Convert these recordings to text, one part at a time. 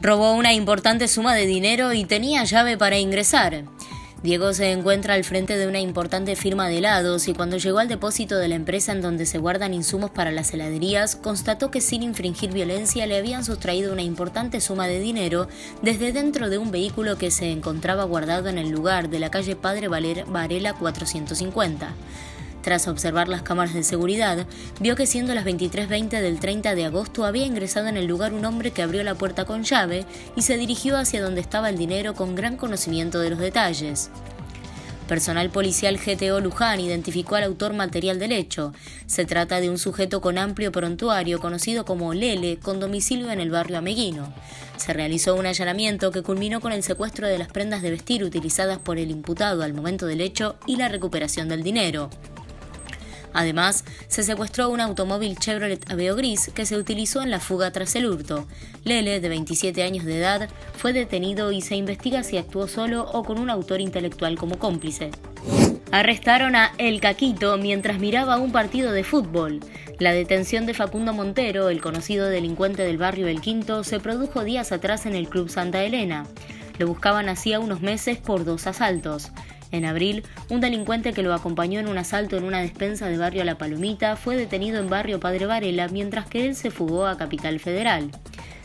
Robó una importante suma de dinero y tenía llave para ingresar. Diego se encuentra al frente de una importante firma de helados y cuando llegó al depósito de la empresa en donde se guardan insumos para las heladerías, constató que sin infringir violencia le habían sustraído una importante suma de dinero desde dentro de un vehículo que se encontraba guardado en el lugar de la calle Padre Varela 450. Tras observar las cámaras de seguridad, vio que siendo las 23.20 del 30 de agosto había ingresado en el lugar un hombre que abrió la puerta con llave y se dirigió hacia donde estaba el dinero con gran conocimiento de los detalles. Personal policial GTO Luján identificó al autor material del hecho. Se trata de un sujeto con amplio prontuario conocido como Lele, con domicilio en el barrio Ameguino. Se realizó un allanamiento que culminó con el secuestro de las prendas de vestir utilizadas por el imputado al momento del hecho y la recuperación del dinero. Además, se secuestró un automóvil Chevrolet Aveo gris que se utilizó en la fuga tras el hurto. Lele, de 27 años de edad, fue detenido y se investiga si actuó solo o con un autor intelectual como cómplice. Arrestaron a El Caquito mientras miraba un partido de fútbol. La detención de Facundo Montero, el conocido delincuente del barrio El Quinto, se produjo días atrás en el Club Santa Elena. Lo buscaban hacía unos meses por dos asaltos. En abril, un delincuente que lo acompañó en un asalto en una despensa de barrio La Palomita fue detenido en barrio Padre Varela mientras que él se fugó a Capital Federal.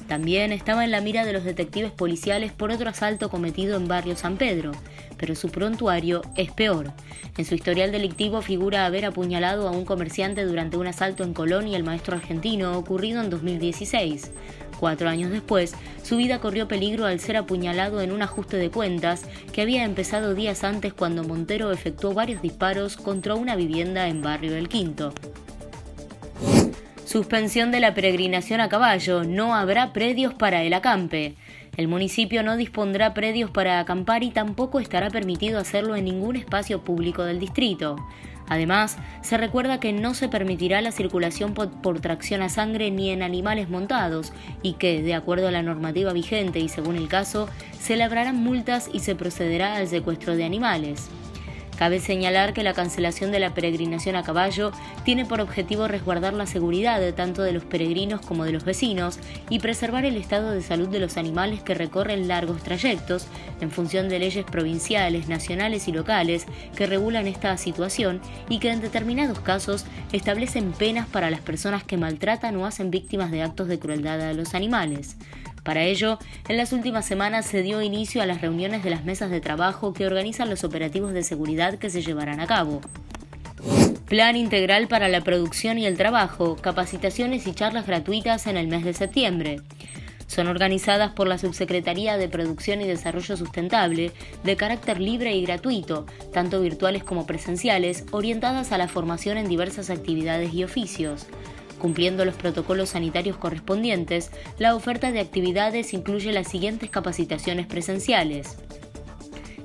También estaba en la mira de los detectives policiales por otro asalto cometido en barrio San Pedro, pero su prontuario es peor. En su historial delictivo figura haber apuñalado a un comerciante durante un asalto en Colón y el maestro argentino ocurrido en 2016. Cuatro años después, su vida corrió peligro al ser apuñalado en un ajuste de cuentas que había empezado días antes cuando Montero efectuó varios disparos contra una vivienda en Barrio del Quinto. Suspensión de la peregrinación a caballo. No habrá predios para el acampe. El municipio no dispondrá predios para acampar y tampoco estará permitido hacerlo en ningún espacio público del distrito. Además, se recuerda que no se permitirá la circulación por, tracción a sangre ni en animales montados y que, de acuerdo a la normativa vigente y según el caso, se labrarán multas y se procederá al secuestro de animales. Cabe señalar que la cancelación de la peregrinación a caballo tiene por objetivo resguardar la seguridad tanto de los peregrinos como de los vecinos y preservar el estado de salud de los animales que recorren largos trayectos en función de leyes provinciales, nacionales y locales que regulan esta situación y que en determinados casos establecen penas para las personas que maltratan o hacen víctimas de actos de crueldad a los animales. Para ello, en las últimas semanas se dio inicio a las reuniones de las mesas de trabajo que organizan los operativos de seguridad que se llevarán a cabo. Plan integral para la producción y el trabajo, capacitaciones y charlas gratuitas en el mes de septiembre. Son organizadas por la Subsecretaría de Producción y Desarrollo Sustentable, de carácter libre y gratuito, tanto virtuales como presenciales, orientadas a la formación en diversas actividades y oficios. Cumpliendo los protocolos sanitarios correspondientes, la oferta de actividades incluye las siguientes capacitaciones presenciales.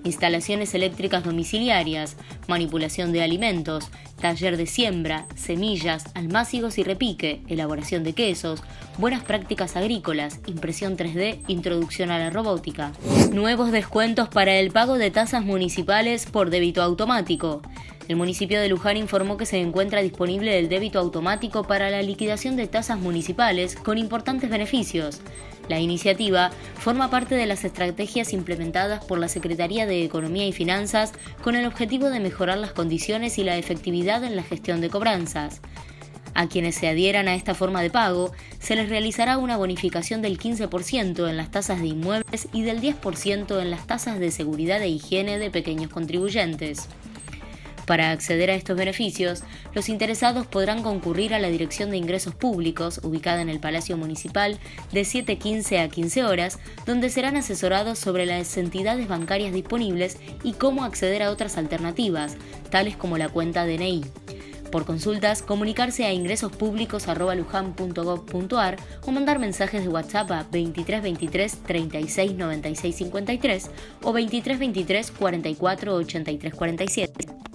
Instalaciones eléctricas domiciliarias, manipulación de alimentos, taller de siembra, semillas, almácigos y repique, elaboración de quesos, buenas prácticas agrícolas, impresión 3D, introducción a la robótica. Nuevos descuentos para el pago de tasas municipales por débito automático. El municipio de Luján informó que se encuentra disponible el débito automático para la liquidación de tasas municipales con importantes beneficios. La iniciativa forma parte de las estrategias implementadas por la Secretaría de Economía y Finanzas con el objetivo de mejorar las condiciones y la efectividad en la gestión de cobranzas. A quienes se adhieran a esta forma de pago, se les realizará una bonificación del 15% en las tasas de inmuebles y del 10% en las tasas de seguridad e higiene de pequeños contribuyentes. Para acceder a estos beneficios, los interesados podrán concurrir a la Dirección de Ingresos Públicos, ubicada en el Palacio Municipal, de 7.15 a 15 horas, donde serán asesorados sobre las entidades bancarias disponibles y cómo acceder a otras alternativas, tales como la cuenta DNI. Por consultas, comunicarse a ingresospúblicos.lujan.gov.ar o mandar mensajes de WhatsApp a 2323 36 96 53 o 2323 44 83 47.